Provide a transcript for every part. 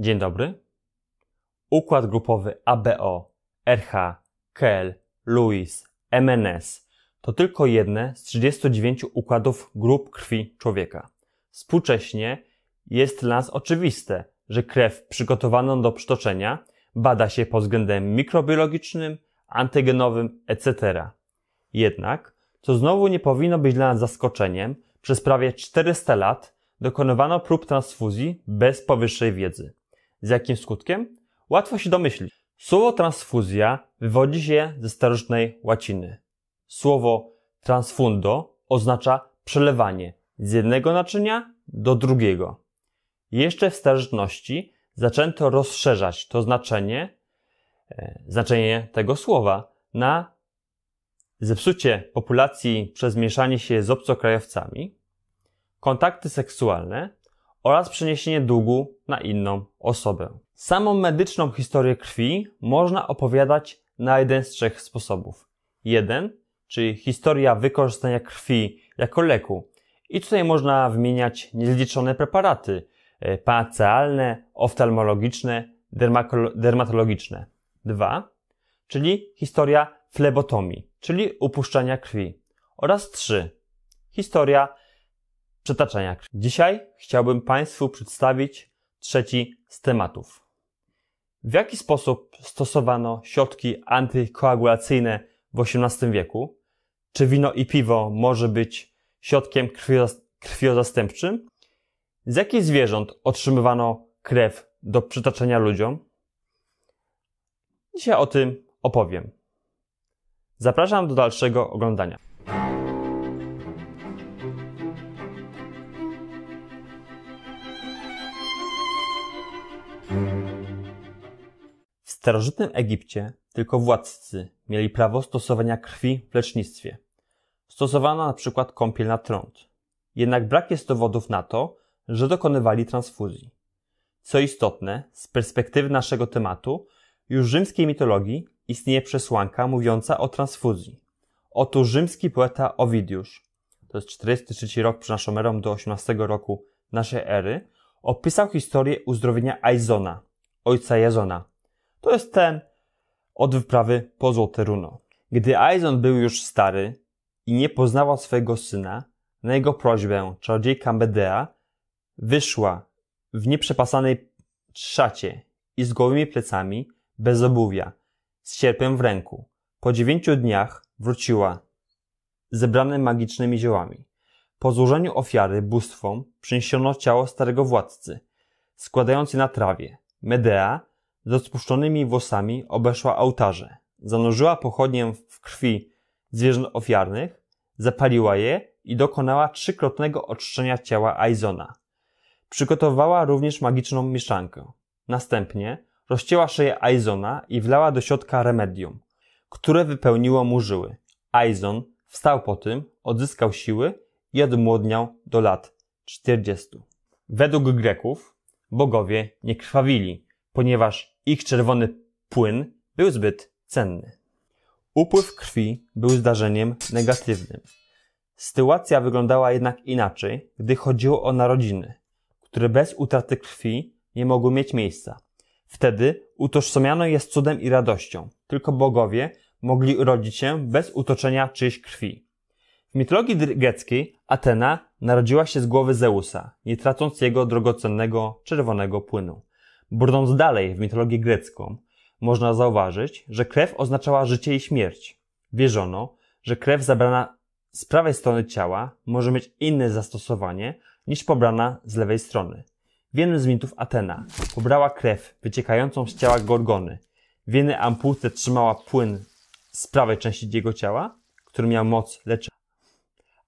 Dzień dobry. Układ grupowy ABO, RH, KL, Lewis, MNS to tylko jedne z 39 układów grup krwi człowieka. Współcześnie jest dla nas oczywiste, że krew przygotowaną do przytoczenia bada się pod względem mikrobiologicznym, antygenowym, etc. Jednak, co znowu nie powinno być dla nas zaskoczeniem, przez prawie 400 lat dokonywano prób transfuzji bez powyższej wiedzy. Z jakim skutkiem? Łatwo się domyślić. Słowo transfuzja wywodzi się ze starożytnej łaciny. Słowo transfundo oznacza przelewanie z jednego naczynia do drugiego. Jeszcze w starożytności zaczęto rozszerzać to znaczenie, e, znaczenie tego słowa na zepsucie populacji przez mieszanie się z obcokrajowcami, kontakty seksualne oraz przeniesienie długu na inną osobę. Samą medyczną historię krwi można opowiadać na jeden z trzech sposobów. Jeden, czyli historia wykorzystania krwi jako leku. I tutaj można wymieniać niezliczone preparaty e, panacealne, oftalmologiczne, dermatologiczne. Dwa, czyli historia flebotomii, czyli upuszczania krwi. Oraz trzy, historia przetaczania krwi. Dzisiaj chciałbym Państwu przedstawić trzeci z tematów. W jaki sposób stosowano środki antykoagulacyjne w XVIII wieku? Czy wino i piwo może być środkiem krwiozastępczym? Z jakich zwierząt otrzymywano krew do przytaczania ludziom? Dzisiaj o tym opowiem. Zapraszam do dalszego oglądania. W starożytnym Egipcie tylko władcy mieli prawo stosowania krwi w lecznictwie. Stosowano na przykład kąpiel na trąd. Jednak brak jest dowodów na to, że dokonywali transfuzji. Co istotne, z perspektywy naszego tematu, już w rzymskiej mitologii istnieje przesłanka mówiąca o transfuzji. Otóż rzymski poeta Ovidiusz, to jest 43 rok przed naszą erą do 18 roku naszej ery, opisał historię uzdrowienia Aizona, ojca Jazona. To jest ten od wyprawy po Złote Runo. Gdy Aizon był już stary i nie poznawał swojego syna, na jego prośbę czarodziejka Medea wyszła w nieprzepasanej szacie i z gołymi plecami, bez obuwia, z sierpem w ręku. Po dziewięciu dniach wróciła, zebrane magicznymi ziołami. Po złożeniu ofiary bóstwom przyniesiono ciało starego władcy, składając je na trawie. Medea z rozpuszczonymi włosami obeszła ołtarze, zanurzyła pochodnię w krwi zwierząt ofiarnych, zapaliła je i dokonała trzykrotnego oczyszczenia ciała Aizona. Przygotowała również magiczną mieszankę. Następnie rozcięła szyję Aizona i wlała do środka remedium, które wypełniło mu żyły. Aizon wstał po tym, odzyskał siły i odmłodniał do lat 40. Według Greków bogowie nie krwawili, ponieważ ich czerwony płyn był zbyt cenny. Upływ krwi był zdarzeniem negatywnym. Sytuacja wyglądała jednak inaczej, gdy chodziło o narodziny, które bez utraty krwi nie mogły mieć miejsca. Wtedy utożsamiano je z cudem i radością. Tylko bogowie mogli urodzić się bez utoczenia czyjejś krwi. W mitologii greckiej Atena narodziła się z głowy Zeusa, nie tracąc jego drogocennego czerwonego płynu. Brnąc dalej w mitologię grecką, można zauważyć, że krew oznaczała życie i śmierć. Wierzono, że krew zabrana z prawej strony ciała może mieć inne zastosowanie niż pobrana z lewej strony. W jednym z mitów Atena pobrała krew wyciekającą z ciała Gorgony. W jednej ampułce trzymała płyn z prawej części jego ciała, który miał moc leczenia,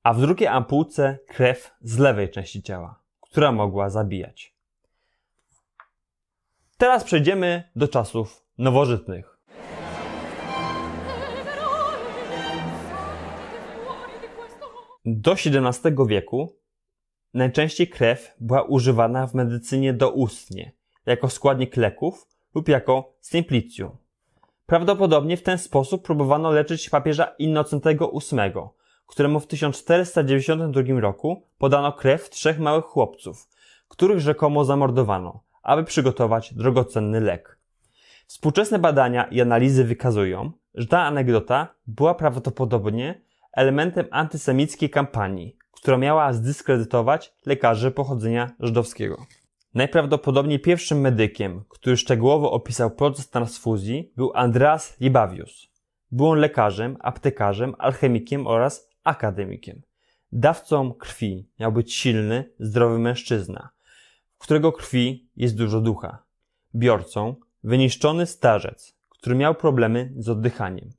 a w drugiej ampułce krew z lewej części ciała, która mogła zabijać. Teraz przejdziemy do czasów nowożytnych. Do XVII wieku najczęściej krew była używana w medycynie doustnie, jako składnik leków lub jako simplicium. Prawdopodobnie w ten sposób próbowano leczyć papieża Innocentego VIII, któremu w 1492 roku podano krew trzech małych chłopców, których rzekomo zamordowano, aby przygotować drogocenny lek. Współczesne badania i analizy wykazują, że ta anegdota była prawdopodobnie elementem antysemickiej kampanii, która miała zdyskredytować lekarzy pochodzenia żydowskiego. Najprawdopodobniej pierwszym medykiem, który szczegółowo opisał proces transfuzji, był Andreas Libavius. Był on lekarzem, aptekarzem, alchemikiem oraz akademikiem. Dawcą krwi miał być silny, zdrowy mężczyzna, w którego krwi jest dużo ducha. Biorcą wyniszczony starzec, który miał problemy z oddychaniem.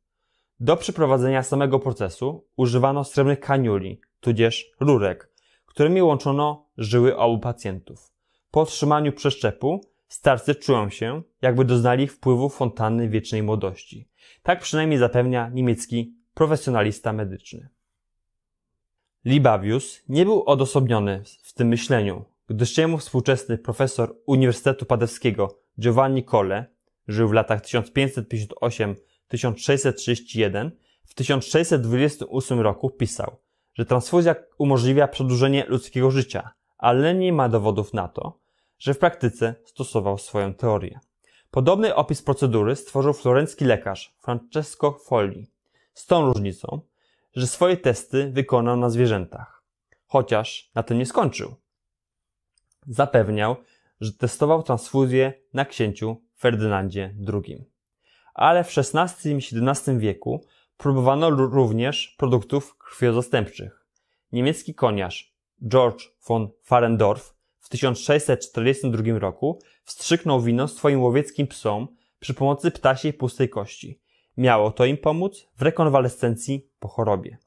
Do przeprowadzenia samego procesu używano srebrnych kaniuli, tudzież rurek, którymi łączono żyły obu pacjentów. Po otrzymaniu przeszczepu starcy czują się, jakby doznali wpływu fontanny wiecznej młodości. Tak przynajmniej zapewnia niemiecki profesjonalista medyczny. Libavius nie był odosobniony w tym myśleniu, gdyż jemu współczesny profesor Uniwersytetu Padewskiego Giovanni Colle żył w latach 1558-1631, w 1628 roku pisał, że transfuzja umożliwia przedłużenie ludzkiego życia, ale nie ma dowodów na to, że w praktyce stosował swoją teorię. Podobny opis procedury stworzył florencki lekarz Francesco Folli, z tą różnicą, że swoje testy wykonał na zwierzętach. Chociaż na tym nie skończył. Zapewniał, że testował transfuzję na księciu Ferdynandzie II. Ale w XVI i XVII wieku próbowano również produktów krwiozastępczych. Niemiecki koniarz George von Farendorf w 1642 roku wstrzyknął wino swoim łowieckim psom przy pomocy ptasiej pustej kości. Miało to im pomóc w rekonwalescencji po chorobie.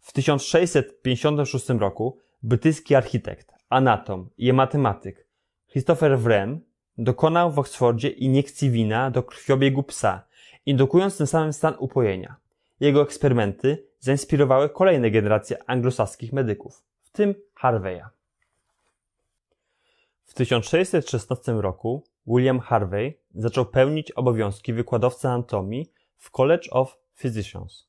W 1656 roku brytyjski architekt, anatom i matematyk Christopher Wren dokonał w Oksfordzie iniekcji wina do krwiobiegu psa, indukując tym samym stan upojenia. Jego eksperymenty zainspirowały kolejne generacje anglosaskich medyków, w tym Harveya. W 1616 roku William Harvey zaczął pełnić obowiązki wykładowcy anatomii w College of Physicians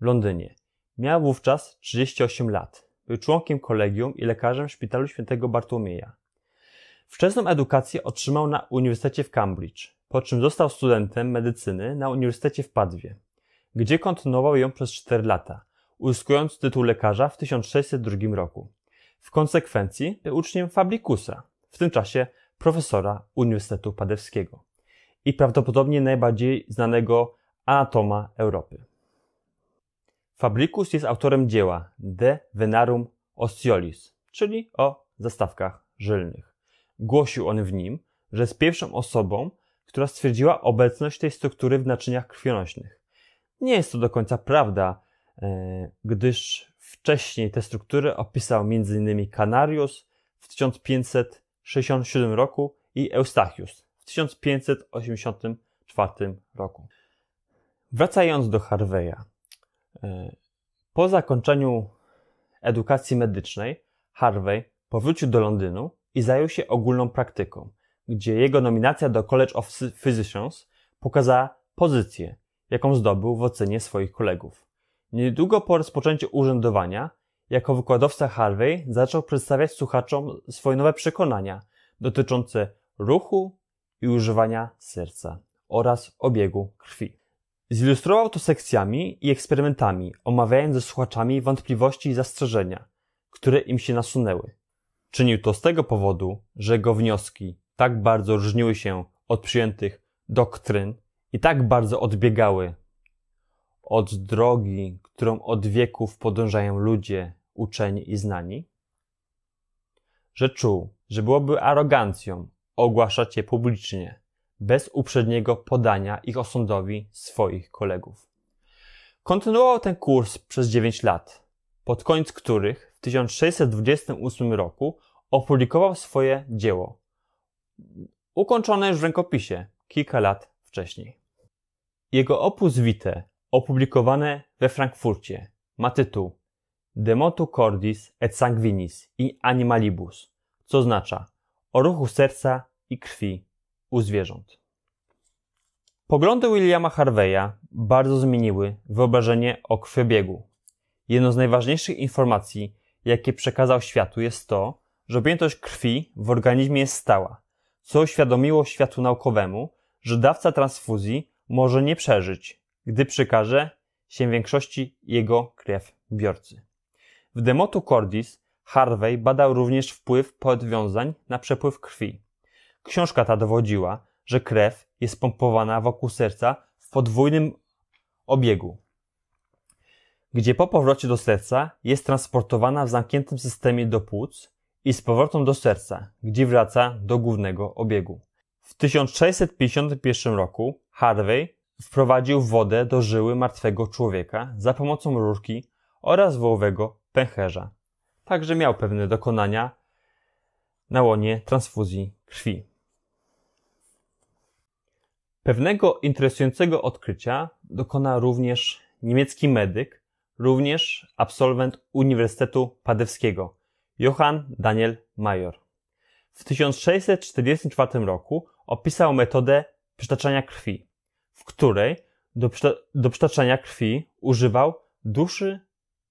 w Londynie. Miał wówczas 38 lat. Członkiem kolegium i lekarzem szpitalu świętego Bartłomieja. Wczesną edukację otrzymał na Uniwersytecie w Cambridge, po czym został studentem medycyny na Uniwersytecie w Padwie, gdzie kontynuował ją przez 4 lata, uzyskując tytuł lekarza w 1602 roku. W konsekwencji był uczniem Fabrikusa, w tym czasie profesora Uniwersytetu Padewskiego i prawdopodobnie najbardziej znanego anatoma Europy. Fabricus jest autorem dzieła De Venarum Ostiolis, czyli o zastawkach żylnych. Głosił on w nim, że jest pierwszą osobą, która stwierdziła obecność tej struktury w naczyniach krwionośnych. Nie jest to do końca prawda, e, gdyż wcześniej te struktury opisał m.in. Canarius w 1567 roku i Eustachius w 1584 roku. Wracając do Harveya. Po zakończeniu edukacji medycznej, Harvey powrócił do Londynu i zajął się ogólną praktyką, gdzie jego nominacja do College of Physicians pokazała pozycję, jaką zdobył w ocenie swoich kolegów. Niedługo po rozpoczęciu urzędowania, jako wykładowca Harvey zaczął przedstawiać słuchaczom swoje nowe przekonania dotyczące ruchu i używania serca oraz obiegu krwi. Zilustrował to sekcjami i eksperymentami, omawiając ze słuchaczami wątpliwości i zastrzeżenia, które im się nasunęły. Czynił to z tego powodu, że jego wnioski tak bardzo różniły się od przyjętych doktryn i tak bardzo odbiegały od drogi, którą od wieków podążają ludzie uczeni i znani, że czuł, że byłoby arogancją ogłaszać je publicznie, bez uprzedniego podania ich osądowi swoich kolegów. Kontynuował ten kurs przez 9 lat, pod koniec których w 1628 roku opublikował swoje dzieło, ukończone już w rękopisie kilka lat wcześniej. Jego opus vitae, opublikowane we Frankfurcie, ma tytuł De motu cordis et sanguinis i animalibus, co oznacza o ruchu serca i krwi u zwierząt. Poglądy Williama Harveya bardzo zmieniły wyobrażenie o krwiobiegu. Jedną z najważniejszych informacji, jakie przekazał światu jest to, że objętość krwi w organizmie jest stała, co uświadomiło światu naukowemu, że dawca transfuzji może nie przeżyć, gdy przykaże się większości jego krew biorcy. W Demotu Cordis Harvey badał również wpływ podwiązań na przepływ krwi. Książka ta dowodziła, że krew jest pompowana wokół serca w podwójnym obiegu, gdzie po powrocie do serca jest transportowana w zamkniętym systemie do płuc i z powrotem do serca, gdzie wraca do głównego obiegu. W 1651 roku Harvey wprowadził wodę do żyły martwego człowieka za pomocą rurki oraz wołowego pęcherza. Także miał pewne dokonania na łonie transfuzji krwi. Pewnego interesującego odkrycia dokona również niemiecki medyk, również absolwent Uniwersytetu Padewskiego, Johann Daniel Major. W 1644 roku opisał metodę przytaczania krwi, w której do, do przytaczania krwi używał duszy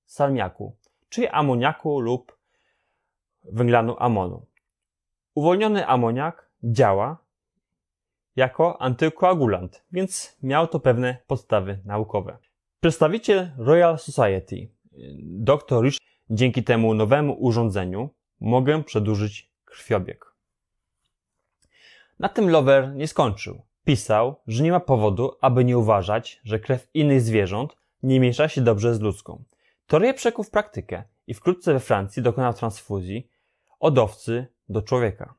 salmiaku, czyli amoniaku lub węglanu amonu. Uwolniony amoniak działa jako antykoagulant, więc miał to pewne podstawy naukowe. Przedstawiciel Royal Society, dr Rich, dzięki temu nowemu urządzeniu mogę przedłużyć krwiobieg. Na tym Lover nie skończył. Pisał, że nie ma powodu, aby nie uważać, że krew innych zwierząt nie miesza się dobrze z ludzką. Teorię przekuł w praktykę i wkrótce we Francji dokonał transfuzji od owcy do człowieka.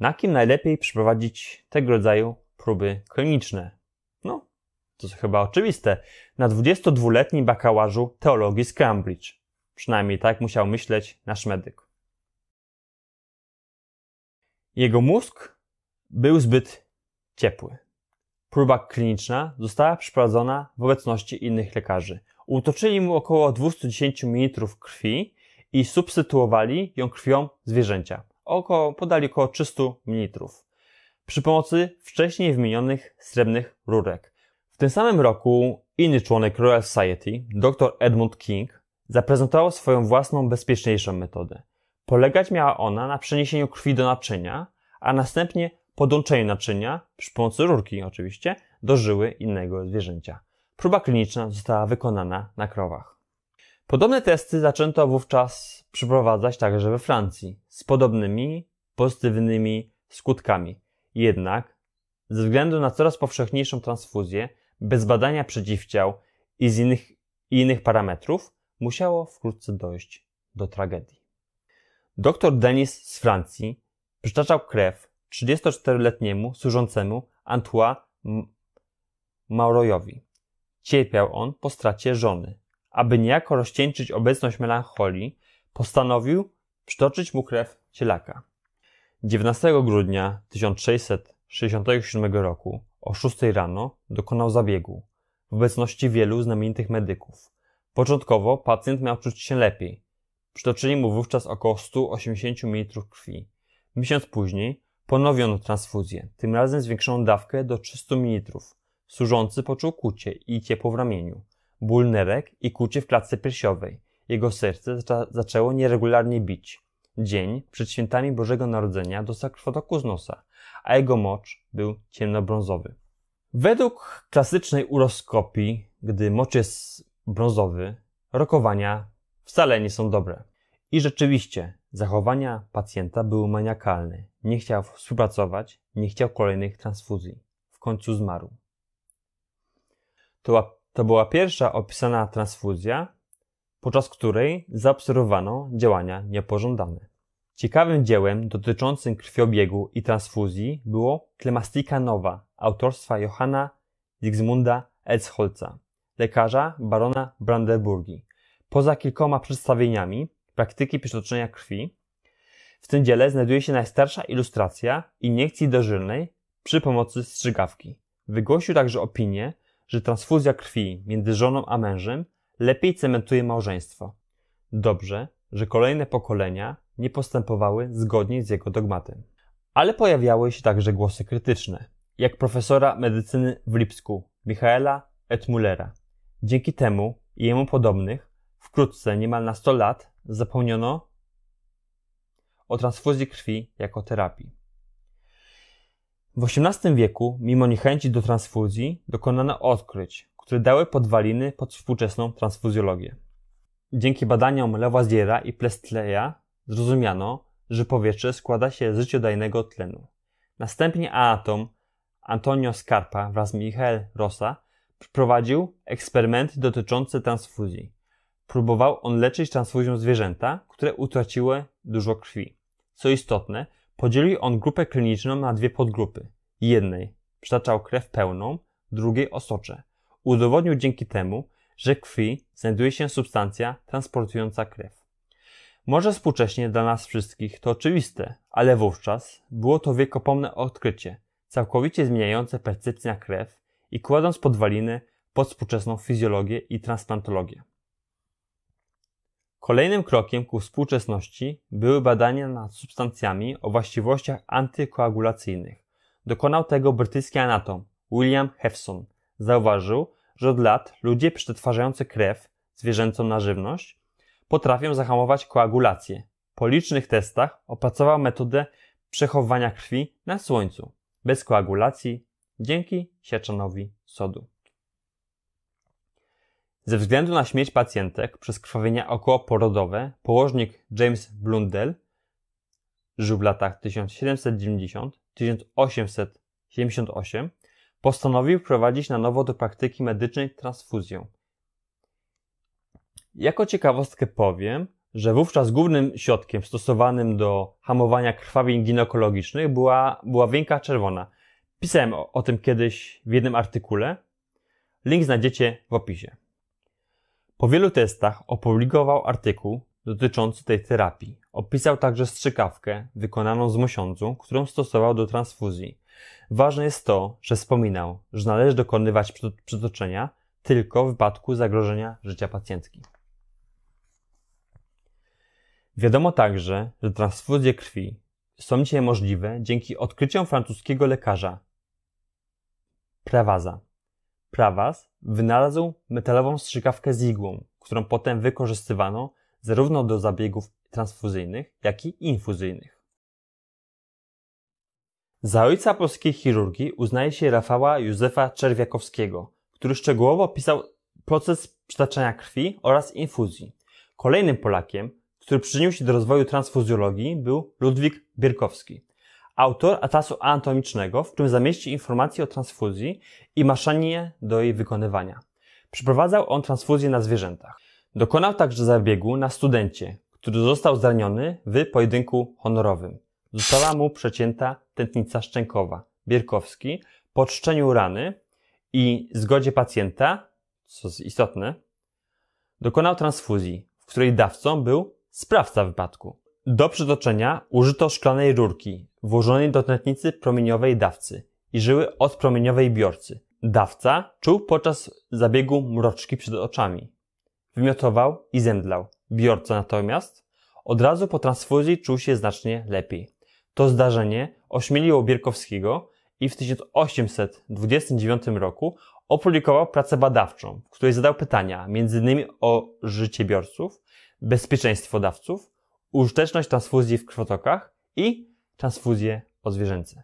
Na kim najlepiej przeprowadzić tego rodzaju próby kliniczne? No, to chyba oczywiste. Na 22-letnim bakałażu teologii z Cambridge. Przynajmniej tak musiał myśleć nasz medyk. Jego mózg był zbyt ciepły. Próba kliniczna została przeprowadzona w obecności innych lekarzy. Utoczyli mu około 210 ml krwi i substytuowali ją krwią zwierzęcia. Około, podali około 300 ml. Przy pomocy wcześniej wymienionych srebrnych rurek. W tym samym roku inny członek Royal Society, dr Edmund King, zaprezentował swoją własną, bezpieczniejszą metodę. Polegać miała ona na przeniesieniu krwi do naczynia, a następnie podłączeniu naczynia, przy pomocy rurki oczywiście, do żyły innego zwierzęcia. Próba kliniczna została wykonana na krowach. Podobne testy zaczęto wówczas przeprowadzać także we Francji z podobnymi pozytywnymi skutkami. Jednak ze względu na coraz powszechniejszą transfuzję, bez badania przeciwciał i z innych, i innych parametrów, musiało wkrótce dojść do tragedii. Dr Denis z Francji przytaczał krew 34-letniemu służącemu Antoine Mauroyowi. Cierpiał on po stracie żony. Aby niejako rozcieńczyć obecność melancholii, postanowił przytoczyć mu krew cielaka. 19 grudnia 1667 roku o 6 rano dokonał zabiegu w obecności wielu znamienitych medyków. Początkowo pacjent miał czuć się lepiej. Przytoczyli mu wówczas około 180 ml krwi. Miesiąc później ponowiono transfuzję, tym razem zwiększono dawkę do 300 ml. Służący poczuł kucie i ciepło w ramieniu, ból nerek i kucie w klatce piersiowej. Jego serce zaczęło nieregularnie bić. Dzień przed świętami Bożego Narodzenia dostał krwotoku z nosa, a jego mocz był ciemnobrązowy. Według klasycznej uroskopii, gdy mocz jest brązowy, rokowania wcale nie są dobre. I rzeczywiście, zachowania pacjenta były maniakalne. Nie chciał współpracować, nie chciał kolejnych transfuzji. W końcu zmarł. To była, to była pierwsza opisana transfuzja, podczas której zaobserwowano działania niepożądane. Ciekawym dziełem dotyczącym krwiobiegu i transfuzji było Klemastika Nowa autorstwa Johanna Zygmunda Elsholza, lekarza barona Brandenburgii. Poza kilkoma przedstawieniami praktyki przetoczenia krwi, w tym dziele znajduje się najstarsza ilustracja iniekcji dożylnej przy pomocy strzygawki. Wygłosił także opinię, że transfuzja krwi między żoną a mężem lepiej cementuje małżeństwo. Dobrze, że kolejne pokolenia nie postępowały zgodnie z jego dogmatem. Ale pojawiały się także głosy krytyczne, jak profesora medycyny w Lipsku, Michaela Etmullera. Dzięki temu i jemu podobnych, wkrótce, niemal na 100 lat, zapomniano o transfuzji krwi jako terapii. W XVIII wieku, mimo niechęci do transfuzji, dokonano odkryć, które dały podwaliny pod współczesną transfuzjologię. Dzięki badaniom Lavoisiera i Plestleya zrozumiano, że powietrze składa się z życiodajnego tlenu. Następnie anatom Antonio Scarpa wraz z Michael Rosa przeprowadził eksperymenty dotyczące transfuzji. Próbował on leczyć transfuzją zwierzęta, które utraciły dużo krwi. Co istotne, podzielił on grupę kliniczną na dwie podgrupy. Jednej przytaczał krew pełną, drugiej osocze. Udowodnił dzięki temu, że krwi znajduje się substancja transportująca krew. Może współcześnie dla nas wszystkich to oczywiste, ale wówczas było to wiekopomne odkrycie, całkowicie zmieniające percepcję na krew i kładąc podwaliny pod współczesną fizjologię i transplantologię. Kolejnym krokiem ku współczesności były badania nad substancjami o właściwościach antykoagulacyjnych. Dokonał tego brytyjski anatom William Hefson. Zauważył, że od lat ludzie przetwarzający krew zwierzęcą na żywność potrafią zahamować koagulację. Po licznych testach opracował metodę przechowywania krwi na słońcu, bez koagulacji, dzięki sieczanowi sodu. Ze względu na śmierć pacjentek przez krwawienia okołoporodowe, położnik James Blundell żył w latach 1790-1878, postanowił prowadzić na nowo do praktyki medycznej transfuzję. Jako ciekawostkę powiem, że wówczas głównym środkiem stosowanym do hamowania krwawień ginekologicznych była, była czerwona. Pisałem o, o tym kiedyś w jednym artykule. Link znajdziecie w opisie. Po wielu testach opublikował artykuł dotyczący tej terapii. Opisał także strzykawkę wykonaną z mosiądzu, którą stosował do transfuzji. Ważne jest to, że wspominał, że należy dokonywać przytoczenia tylko w wypadku zagrożenia życia pacjentki. Wiadomo także, że transfuzje krwi są dzisiaj możliwe dzięki odkryciom francuskiego lekarza Prawaza. Prawaz wynalazł metalową strzykawkę z igłą, którą potem wykorzystywano zarówno do zabiegów transfuzyjnych, jak i infuzyjnych. Za ojca polskiej chirurgii uznaje się Rafała Józefa Czerwiakowskiego, który szczegółowo opisał proces przytaczania krwi oraz infuzji. Kolejnym Polakiem, który przyczynił się do rozwoju transfuzjologii, był Ludwik Bierkowski, autor atlasu anatomicznego, w którym zamieścił informacje o transfuzji i maszynie do jej wykonywania. Przeprowadzał on transfuzję na zwierzętach. Dokonał także zabiegu na studencie, który został zraniony w pojedynku honorowym. Została mu przecięta tętnica szczękowa. Bierkowski po czczeniu rany i zgodzie pacjenta, co jest istotne, dokonał transfuzji, w której dawcą był sprawca wypadku. Do przytoczenia użyto szklanej rurki włożonej do tętnicy promieniowej dawcy i żyły odpromieniowej biorcy. Dawca czuł podczas zabiegu mroczki przed oczami. Wymiotował i zemdlał. Biorca natomiast od razu po transfuzji czuł się znacznie lepiej. To zdarzenie ośmieliło Bierkowskiego i w 1829 roku opublikował pracę badawczą, w której zadał pytania m.in. o życie biorców, bezpieczeństwo dawców, użyteczność transfuzji w krwotokach i transfuzje odzwierzęce.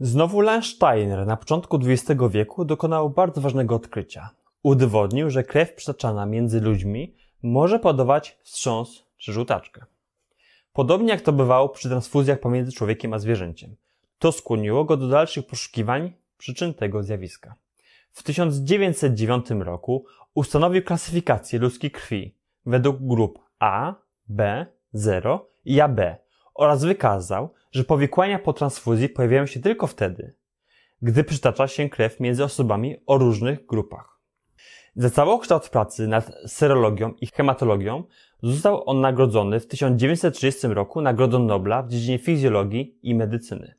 Znowu Landsteiner na początku XX wieku dokonał bardzo ważnego odkrycia. Udowodnił, że krew przytaczana między ludźmi może podawać wstrząs czy żółtaczkę. Podobnie jak to bywało przy transfuzjach pomiędzy człowiekiem a zwierzęciem. To skłoniło go do dalszych poszukiwań przyczyn tego zjawiska. W 1909 roku ustanowił klasyfikację ludzkiej krwi według grup A, B, 0 i AB oraz wykazał, że powikłania po transfuzji pojawiają się tylko wtedy, gdy przytacza się krew między osobami o różnych grupach. Za całokształt pracy nad serologią i hematologią został on nagrodzony w 1930 roku Nagrodą Nobla w dziedzinie fizjologii i medycyny.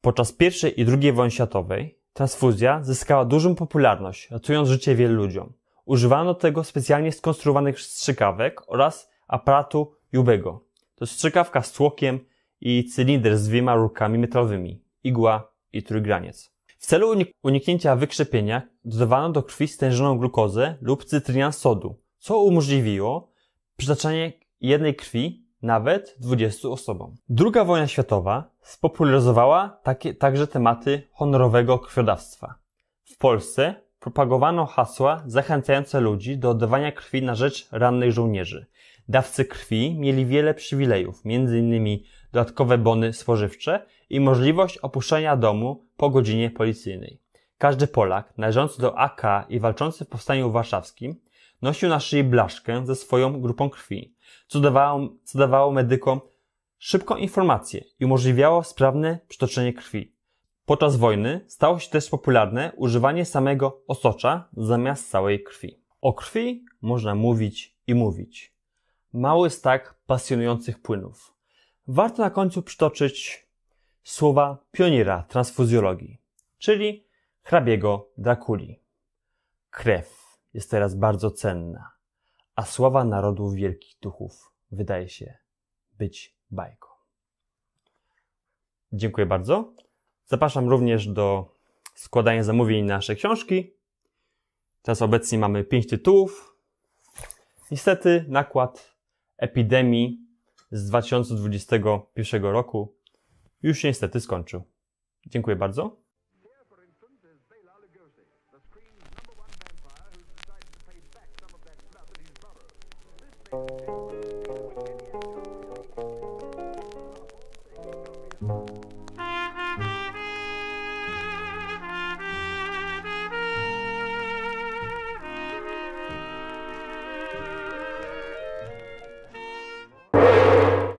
Podczas I i II wojny światowej transfuzja zyskała dużą popularność, ratując życie wielu ludziom. Używano tego specjalnie skonstruowanych strzykawek oraz aparatu Jubego. To strzykawka z tłokiem i cylinder z dwiema rurkami metalowymi, igła i trójgraniec. W celu unik uniknięcia wykrzepienia dodawano do krwi stężoną glukozę lub cytrynian sodu, co umożliwiło przytaczanie jednej krwi nawet 20 osobom. Druga wojna światowa spopularyzowała takie, także tematy honorowego krwiodawstwa. W Polsce propagowano hasła zachęcające ludzi do oddawania krwi na rzecz rannych żołnierzy. Dawcy krwi mieli wiele przywilejów, m.in. dodatkowe bony spożywcze i możliwość opuszczenia domu po godzinie policyjnej. Każdy Polak należący do AK i walczący w powstaniu warszawskim nosił na szyi blaszkę ze swoją grupą krwi, co dawało, co dawało medykom szybką informację i umożliwiało sprawne przytoczenie krwi. Podczas wojny stało się też popularne używanie samego osocza zamiast całej krwi. O krwi można mówić i mówić. Mało jest tak pasjonujących płynów. Warto na końcu przytoczyć słowa pioniera transfuzjologii, czyli hrabiego Drakuli. Krew jest teraz bardzo cenna, a sława narodów wielkich duchów wydaje się być bajką. Dziękuję bardzo. Zapraszam również do składania zamówień na nasze książki. Teraz obecnie mamy pięć tytułów. Niestety nakład epidemii z 2021 roku już niestety skończył. Dziękuję bardzo.